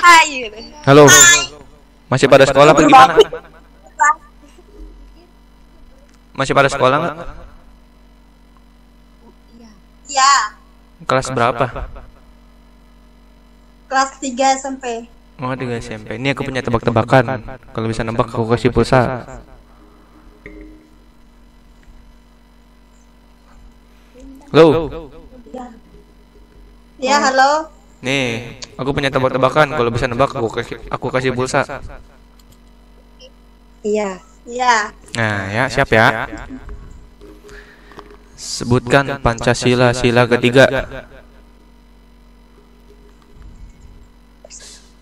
Hai. Halo. Masih pada sekolah apa gimana? Masih pada sekolah nggak? Iya, Kelas berapa? kelas 3 SMP. Oh, di SMP. Ini aku punya tebak-tebakan. Kalau bisa nebak aku kasih pulsa. Halo. Ya, halo. Nih, aku punya tebak-tebakan. Kalau bisa nebak aku kasih aku kasih pulsa. Iya. Iya. Nah, ya, siap ya. Sebutkan Pancasila sila ketiga.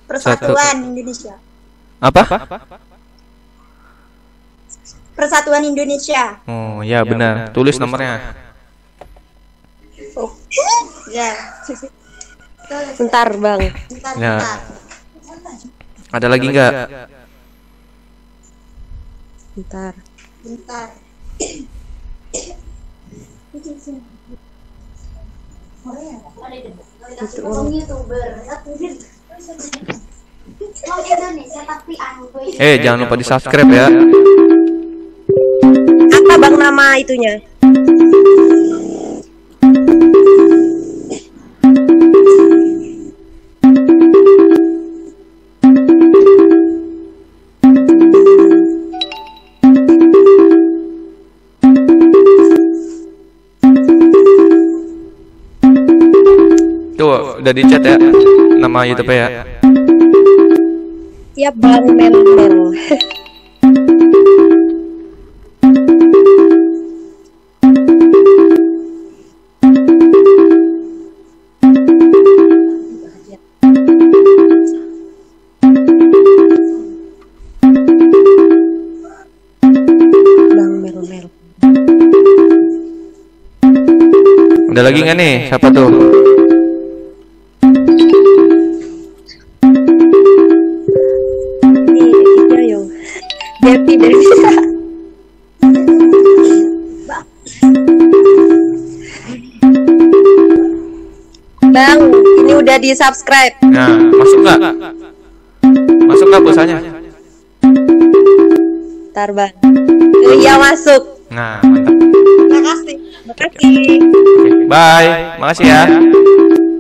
Persatuan Indonesia. Apa? Persatuan Indonesia. Oh, ya benar. Tulis nomornya. Oh. Ya. Bentar, Bang. Bentar, Ya. bentar. Ada lagi nggak? Bentar. Bentar. Eh, jangan lupa di subscribe ya. Apa Bang nama itunya? Udah di chat ya. Nama YouTube ya. Siap Bang Mel Mel. Bang Mel Mel. Ada lagi nggak nih? Siapa tuh? Udah di subscribe. Nah, masuk nggak? Masuk nggak bang. Oh, Iya masuk. Nah, mantap. Makasih. Makasih. Oke, bye. Makasih ya.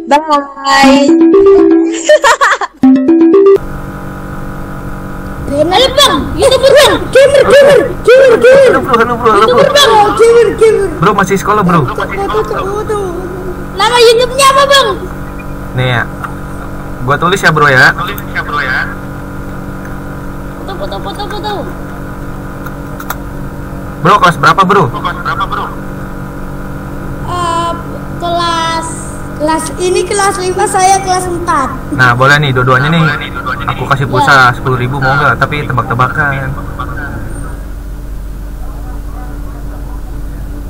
Bye. Halo bang, youtuber bang, gamer gamer gamer gamer, Halo bro, halo bro, halo youtuber bang, gamer gamer. Bro masih sekolah bro. Nama YouTube-nya apa bang? Nih ya. Gua tulis ya bro ya. Foto foto foto foto. Bro kelas berapa bro? Eh, kelas kelas ini kelas 5 saya kelas 4 Nah boleh nih dua-duanya nih. Aku kasih pulsa sepuluh ribu mau nggak? Tapi tebak-tebakan.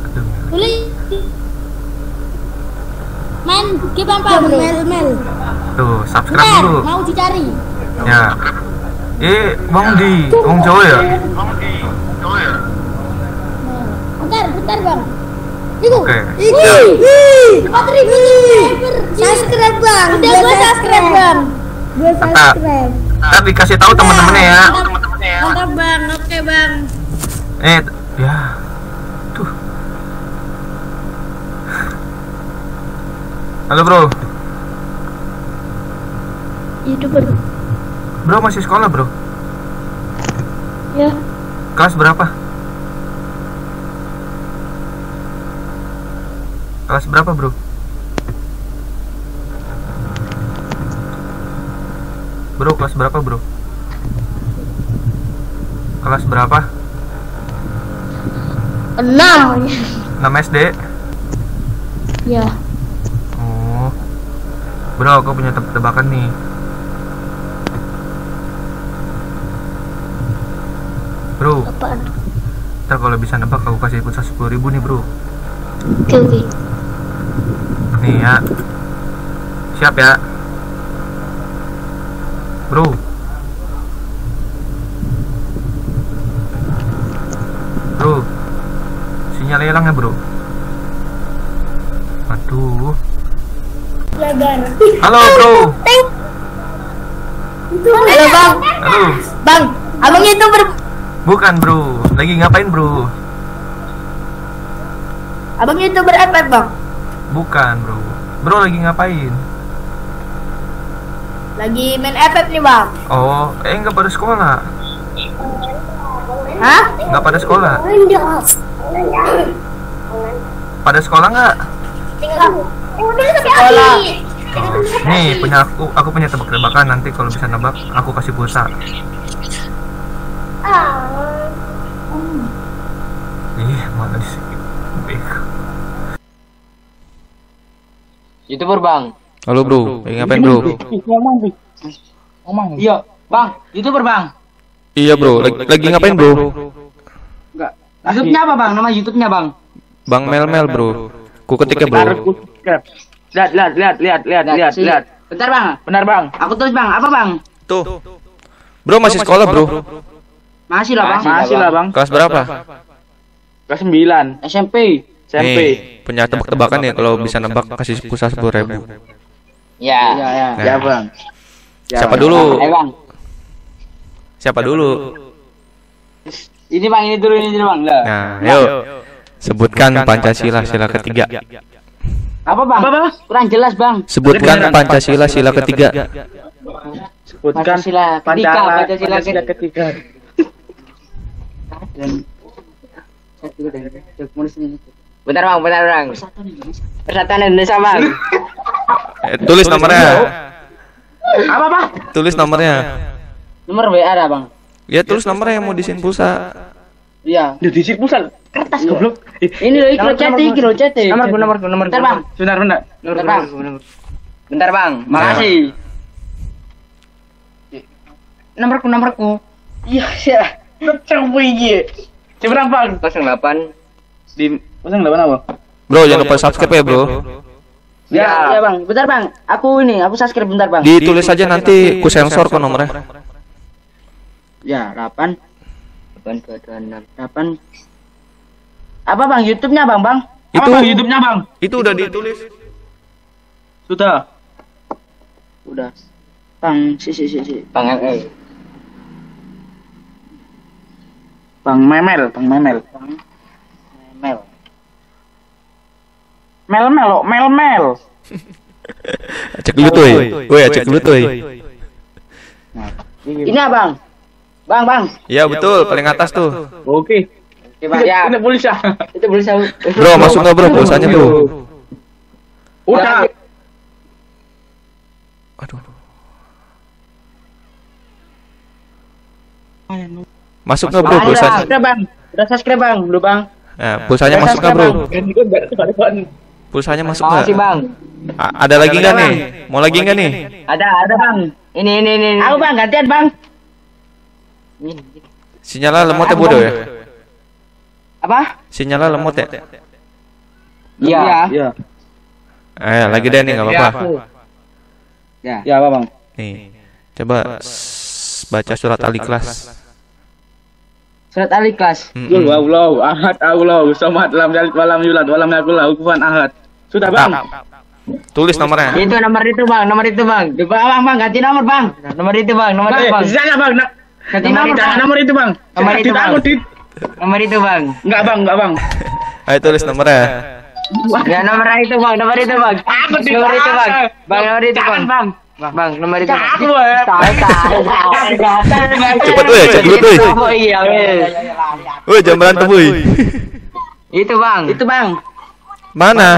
Aduh. Boleh main game apa bro? Mel mel. Tuh subscribe Bentar, dulu. mau dicari. Ya. Eh bang di, bang Jawa ya? Bentar, bentar bang. Itu. Oke. Wih, empat ribu subscriber. Subscribe bang. Udah gua subscribe bang. Gua Mantap. Ntar dikasih tahu teman-temannya ya. Mantap bang, oke bang. Eh, ya. Halo bro, Youtuber. bro masih sekolah bro? Ya. Kelas berapa? Kelas berapa bro? Bro kelas berapa bro? Kelas berapa? Enam. 6 SD? Ya. Bro, aku punya tebak-tebakan nih. Bro, Apaan? ntar kalau bisa nebak aku kasih pulsa 10 ribu nih bro. Oke oke. Nih ya. Siap ya. Bro. Bro. Sinyal hilang ya bro. Aduh. Lagar. Halo bro. Halo bang, Halo. bang, abang itu ber, Bukan bro. Lagi ngapain bro? abang itu berapa bang? Bukan bro. Bro lagi ngapain? Lagi main FF nih bang. Oh, eh nggak pada sekolah. Hah? Nggak pada sekolah. Pada sekolah nggak? Sekolah. Nih punya aku, aku punya tebak-tebakan nanti kalau bisa nebak aku kasih pulsa. Ih, mana di sini? Youtuber bang. Halo bro, lagi ngapain bro? iya bang. Youtuber bang. Iya bro, lagi, lagi ngapain bro? enggak. Youtube-nya apa bang? Nama youtube-nya bang? Bang Mel Mel bro. Ku ketik ya bro. Lihat lihat lihat lihat lihat lihat lihat bentar bang benar bang aku tulis bang apa bang Tuh. Bro masih sekolah bro. masih lah bang Masih lah bang, Kelas berapa? kelas 9 SMP SMP. Nih, punya tebak-tebakan ya kalau bisa nebak kasih pulsa sepuluh ribu. ya ya ya Nah, Ya bang. siapa dulu? eh bang Siapa dulu? ini bang ini dulu ini dulu bang lah Nah, yuk. Sebutkan Pancasila sila ketiga. Apa bang? Apa, kurang jelas bang. Sebutkan Pancasila sila ketiga. Sebutkan Pancasila ketiga, Pancasila, Pancasila Pancasila ketiga. bentar bang bentar bang. Persatuan Indonesia. Bang. Eh, tulis nomornya. apa bang? Tulis nomornya. nomor WA ada bang. Ya tulis nomornya yang mau disin pulsa. iya. Di disit pusat. Kertas goblok. Ih, ini loh ikut chat iki lho chat Nomor nomor nomor. bentar bang Sebentar bentar. bentar bang bentar bang makasih nomorku nomorku Iya, iya. Pecah iki. Seberang bang? 08 Di pusing delapan apa? Bro, jangan lupa subscribe ya, Bro. ya ya bang bentar bang aku ini aku subscribe bentar bang Ditulis aja nanti ku sensor kok nomornya. ya 8 8226 8 apa bang YouTube-nya bang bang Apa Itu bang YouTube-nya bang? itu udah ditulis. Sudah. udah bang si si si si bang eh Bang Memel, Bang Memel. Mel Mel Mel, lo, Mel Mel. Cek dulu tuh. Woi, cek dulu tuh. ini abang bang bang Iya betul, paling atas tuh. Oke. Oke, bang ya. Ini pulsa. itu boleh saya Bro, masuk nggak bro? pulsanya tuh? Udah. Aduh. Masuk nggak bro? Pulsanya? subscribe bang. Udah subscribe bang. Dulu bang. Nah, pulsanya masuk nggak bro? Ini enggak ada Pulsanya masuk nggak? makasih bang. A- Ada lagi nggak nih? Mau lagi nggak nih? ada ada bang. Ini ini ini aku bang gantian bang. Sinyalnya lemot ya bodoh ya? Apa Sinyalnya lemot ya? iya Iya. Eh, lagi deh nih nggak apa-apa. ya Ya, apa bang? Nih, coba baca surat Al-Ikhlas. surat al-ikhlas. Qul huwallahu ahad Allahu samad lam yalid walam yulad walam yakul lahu kufuwan ahad. Sudah bang. Tulis nomornya. itu nomor itu bang nomor itu bang Coba bang bang ganti nomor bang nomor itu bang nomor itu Eh, bang di sana bang. Ganti Nomor nomor itu, bang nomor itu bang. Nomor itu, Bang. aku. Nomor itu bang Enggak bang, enggak bang. Ayo tulis nomornya. ya nomor itu bang nomor itu bang Aku di nomor itu bang bang nomor itu bang bang. bang bang nomor itu ya. tahu tahu Cepet tuh, tuh. oh iya weh. Woi, jangan berantem woi. itu bang itu bang Mana?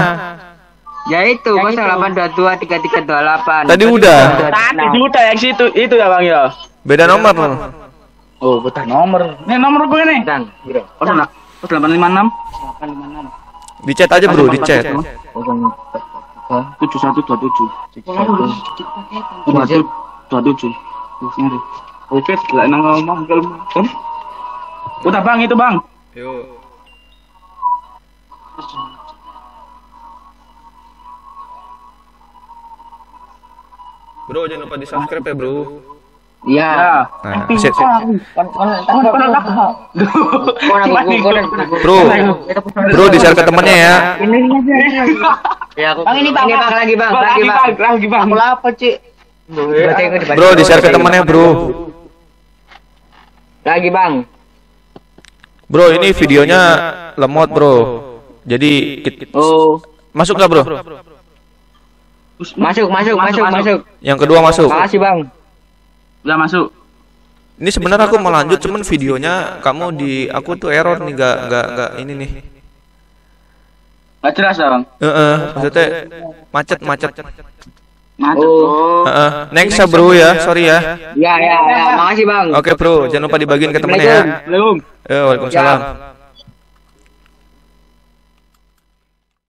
ya itu 0822 3328 Tadi udah. Tadi sudah yang situ itu ya bang ya. Beda nomor loh. Oh, betul nomor. Ini nomor gue nih. dan bro Oh, sana. Oh, 856 Di chat aja bro, di chat. 7127. 27 27. Terus nyari. Oke, lah nang ngomong kalau Kan? Udah bang itu bang. Bro, jangan lupa di subscribe ya bro. Iya. Ya. Nah, sip, sip. Bro, bro di share ke temennya ya. Bang ini bang, ini bang lagi bang, lagi bang, lagi bang. Aku lapar cik. Bro di share ke temennya bro. Lagi bang. Bro ini videonya lemot bro. Jadi Oh, masuk nggak bro? masuk, masuk, masuk, masuk. Yang kedua masuk. Makasih bang. Udah masuk. Ini sebenarnya aku mau lanjut cuman videonya kamu di aku tuh error nih gak gak gak ini nih. Gak jelas dong. Heeh, maksudnya macet macet. Macet. Oh, Heeh. Next ya bro ya, sorry ya. ya, ya, ya. Makasih bang. Oke bro, jangan lupa dibagiin ke temennya ya. Belum. Eh, waalaikumsalam.